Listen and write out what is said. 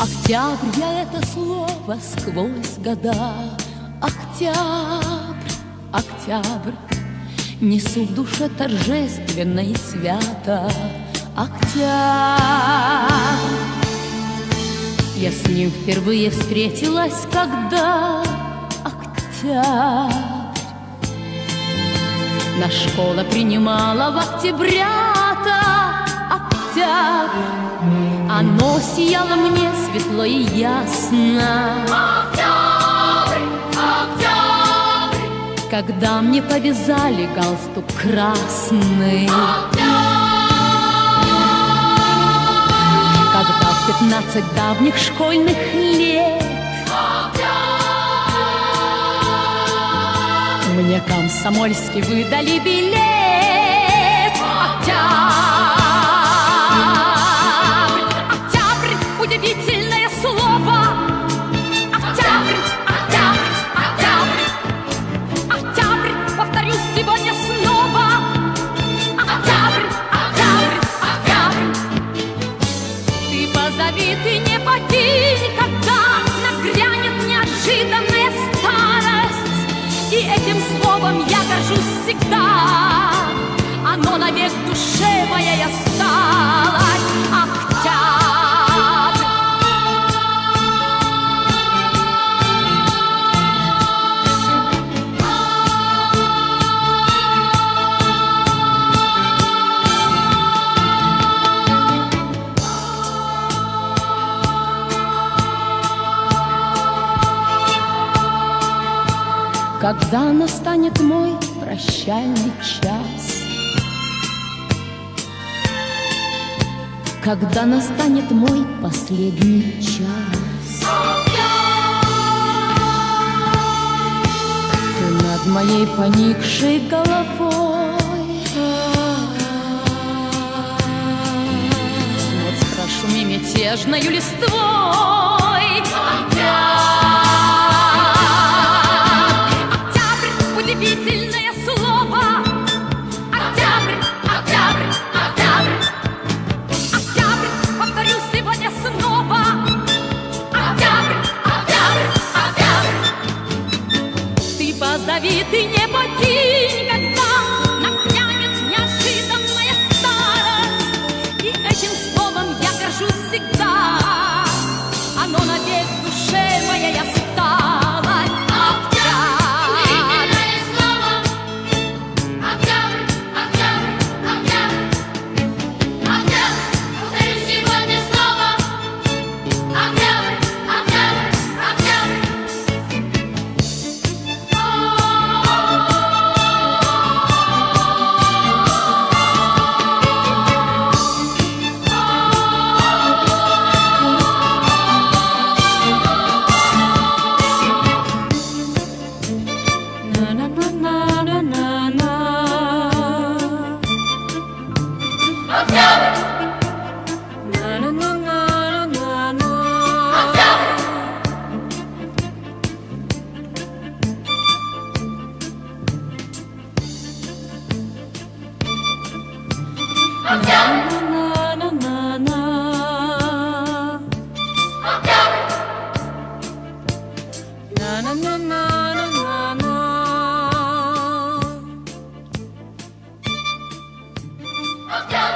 Октябрь, я это слово сквозь года. Октябрь, октябрь Несу в душе торжественно и свято. Октябрь Я с ним впервые встретилась, когда Октябрь. На школа принимала в октября-то Октябрь. Оно сияло мне светло и ясно. Октябрь, октябрь. Когда мне повязали галстук красный. Октябрь Пятнадцать давних школьных лет. Мне комсомольски выдали билет. Октябрь, Оно навек душе моей осталось. Октябрь. Когда настанет мой прощальный час Когда настанет мой последний час. Ты над моей поникшей головой. Вот спрошуми мятежною листвой. Октябрь, удивительное слово Dinheiro Октябрь